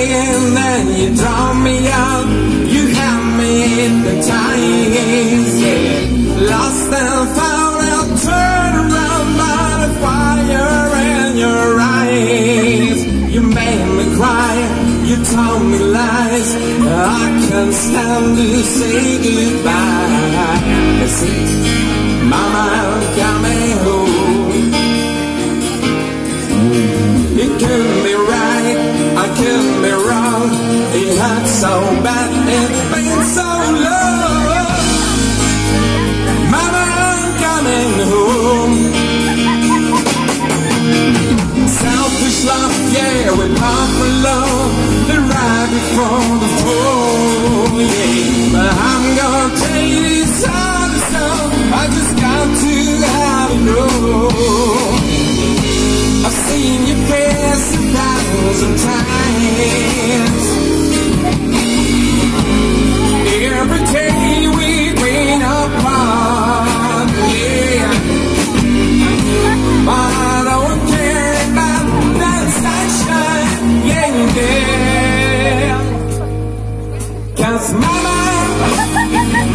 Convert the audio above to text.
and then you draw me out. You have me in the tying, lost and found. I'll turn around by the fire in your eyes. You made me cry. You told me lies. I can't stand to say goodbye. See. Hurt so. Mama, I'm coming home. Selfish love, yeah, ride before the fall, yeah. But I'm gonna you this. I just got to have it. That's my mind.